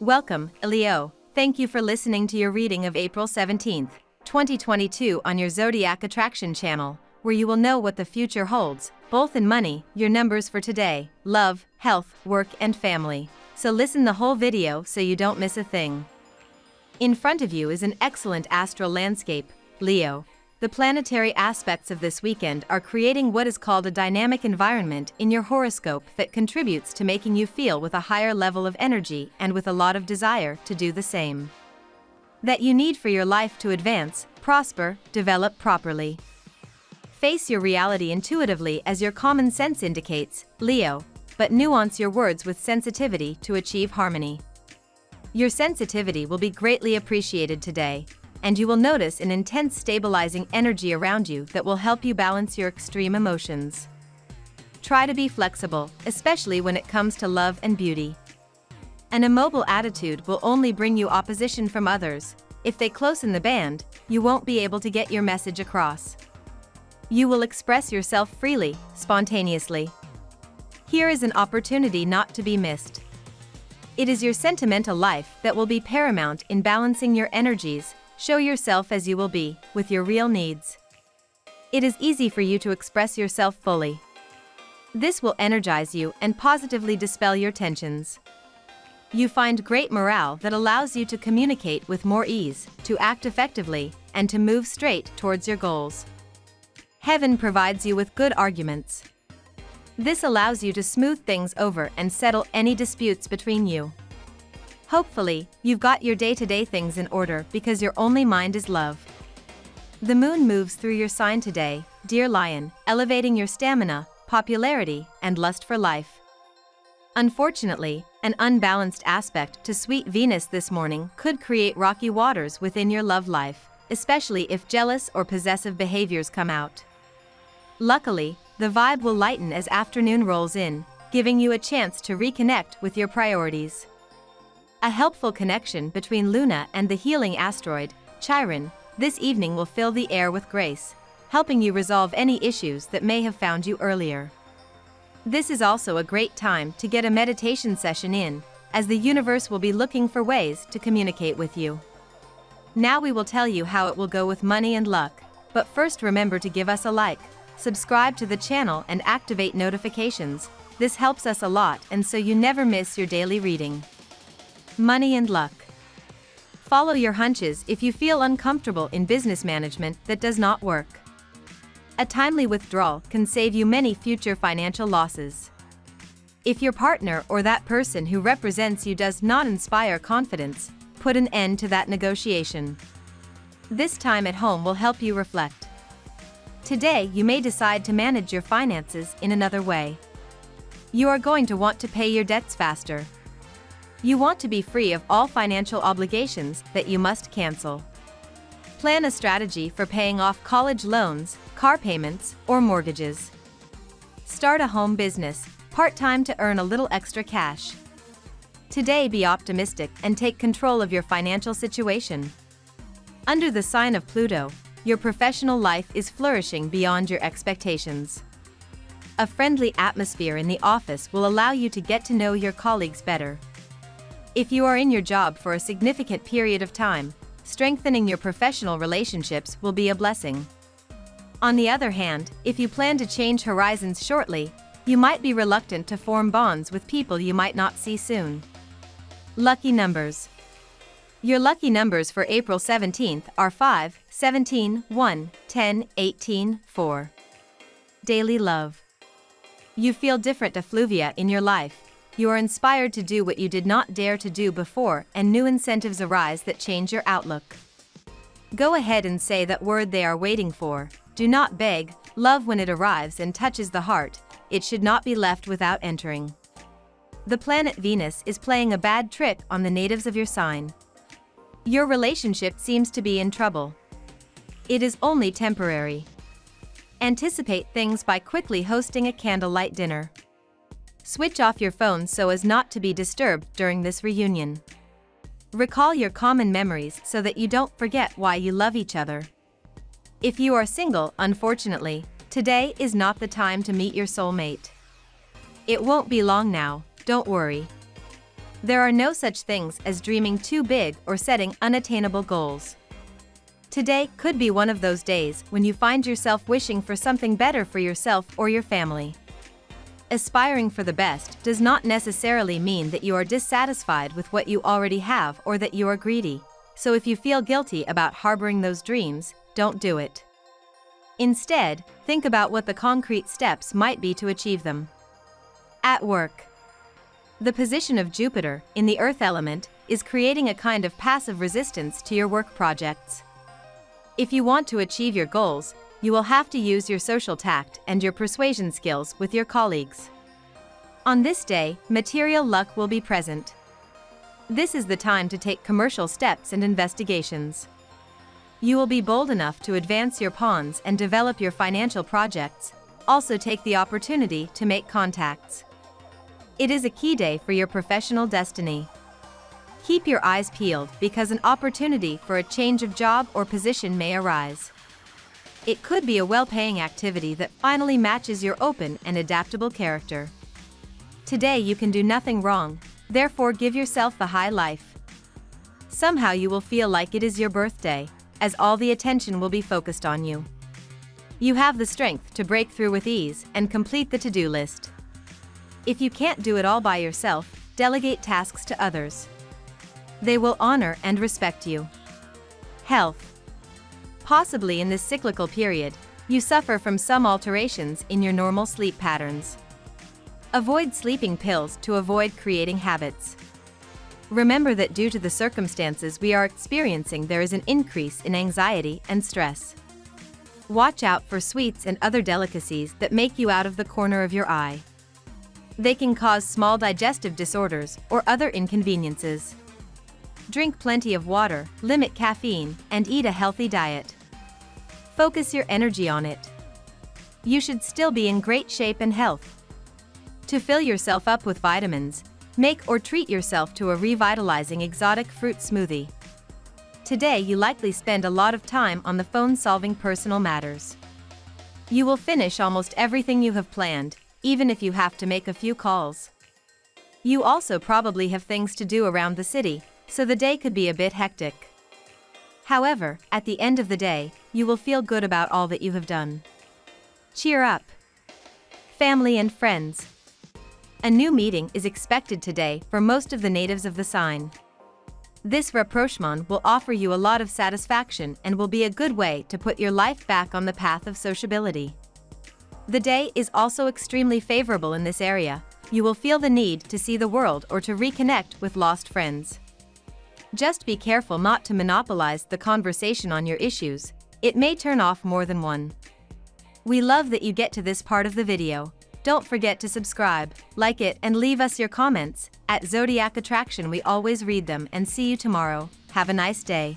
Welcome, Leo. Thank you for listening to your reading of April 17th, 2022 on your Zodiac Attraction channel, where you will know what the future holds, both in money, your numbers for today, love, health, work, and family. So listen the whole video so you don't miss a thing. In front of you is an excellent astral landscape, Leo. The planetary aspects of this weekend are creating what is called a dynamic environment in your horoscope that contributes to making you feel with a higher level of energy and with a lot of desire to do the same. That you need for your life to advance, prosper, develop properly. Face your reality intuitively as your common sense indicates, Leo, but nuance your words with sensitivity to achieve harmony. Your sensitivity will be greatly appreciated today, and you will notice an intense stabilizing energy around you that will help you balance your extreme emotions. Try to be flexible, especially when it comes to love and beauty. An immobile attitude will only bring you opposition from others. If they closen the band, you won't be able to get your message across. You will express yourself freely, spontaneously. Here is an opportunity not to be missed. It is your sentimental life that will be paramount in balancing your energies Show yourself as you will be, with your real needs. It is easy for you to express yourself fully. This will energize you and positively dispel your tensions. You find great morale that allows you to communicate with more ease, to act effectively, and to move straight towards your goals. Heaven provides you with good arguments. This allows you to smooth things over and settle any disputes between you. Hopefully, you've got your day-to-day things in order because your only mind is love. The moon moves through your sign today, dear lion, elevating your stamina, popularity, and lust for life. Unfortunately, an unbalanced aspect to sweet Venus this morning could create rocky waters within your love life, especially if jealous or possessive behaviors come out. Luckily, the vibe will lighten as afternoon rolls in, giving you a chance to reconnect with your priorities. A helpful connection between Luna and the healing asteroid, Chiron, this evening will fill the air with grace, helping you resolve any issues that may have found you earlier. This is also a great time to get a meditation session in, as the universe will be looking for ways to communicate with you. Now we will tell you how it will go with money and luck, but first remember to give us a like, subscribe to the channel and activate notifications, this helps us a lot and so you never miss your daily reading. Money and luck. Follow your hunches if you feel uncomfortable in business management that does not work. A timely withdrawal can save you many future financial losses. If your partner or that person who represents you does not inspire confidence, put an end to that negotiation. This time at home will help you reflect. Today you may decide to manage your finances in another way. You are going to want to pay your debts faster. You want to be free of all financial obligations that you must cancel. Plan a strategy for paying off college loans, car payments, or mortgages. Start a home business, part-time to earn a little extra cash. Today be optimistic and take control of your financial situation. Under the sign of Pluto, your professional life is flourishing beyond your expectations. A friendly atmosphere in the office will allow you to get to know your colleagues better. If you are in your job for a significant period of time, strengthening your professional relationships will be a blessing. On the other hand, if you plan to change horizons shortly, you might be reluctant to form bonds with people you might not see soon. Lucky numbers. Your lucky numbers for April 17th are 5, 17, 1, 10, 18, 4. Daily love. You feel different effluvia in your life, you are inspired to do what you did not dare to do before and new incentives arise that change your outlook. Go ahead and say that word they are waiting for. Do not beg, love when it arrives and touches the heart, it should not be left without entering. The planet Venus is playing a bad trick on the natives of your sign. Your relationship seems to be in trouble. It is only temporary. Anticipate things by quickly hosting a candlelight dinner. Switch off your phone so as not to be disturbed during this reunion. Recall your common memories so that you don't forget why you love each other. If you are single, unfortunately, today is not the time to meet your soulmate. It won't be long now, don't worry. There are no such things as dreaming too big or setting unattainable goals. Today could be one of those days when you find yourself wishing for something better for yourself or your family. Aspiring for the best does not necessarily mean that you are dissatisfied with what you already have or that you are greedy, so if you feel guilty about harboring those dreams, don't do it. Instead, think about what the concrete steps might be to achieve them. At work. The position of Jupiter, in the Earth element, is creating a kind of passive resistance to your work projects. If you want to achieve your goals, you will have to use your social tact and your persuasion skills with your colleagues. On this day, material luck will be present. This is the time to take commercial steps and investigations. You will be bold enough to advance your pawns and develop your financial projects, also take the opportunity to make contacts. It is a key day for your professional destiny. Keep your eyes peeled because an opportunity for a change of job or position may arise. It could be a well-paying activity that finally matches your open and adaptable character. Today you can do nothing wrong, therefore give yourself the high life. Somehow you will feel like it is your birthday, as all the attention will be focused on you. You have the strength to break through with ease and complete the to-do list. If you can't do it all by yourself, delegate tasks to others. They will honor and respect you. Health. Possibly in this cyclical period, you suffer from some alterations in your normal sleep patterns. Avoid sleeping pills to avoid creating habits. Remember that due to the circumstances we are experiencing there is an increase in anxiety and stress. Watch out for sweets and other delicacies that make you out of the corner of your eye. They can cause small digestive disorders or other inconveniences. Drink plenty of water, limit caffeine, and eat a healthy diet. Focus your energy on it. You should still be in great shape and health. To fill yourself up with vitamins, make or treat yourself to a revitalizing exotic fruit smoothie. Today you likely spend a lot of time on the phone solving personal matters. You will finish almost everything you have planned, even if you have to make a few calls. You also probably have things to do around the city, so the day could be a bit hectic. However, at the end of the day, you will feel good about all that you have done. Cheer up. Family and friends. A new meeting is expected today for most of the natives of the sign. This rapprochement will offer you a lot of satisfaction and will be a good way to put your life back on the path of sociability. The day is also extremely favorable in this area. You will feel the need to see the world or to reconnect with lost friends. Just be careful not to monopolize the conversation on your issues, it may turn off more than one. We love that you get to this part of the video. Don't forget to subscribe, like it and leave us your comments. At Zodiac Attraction we always read them and see you tomorrow. Have a nice day.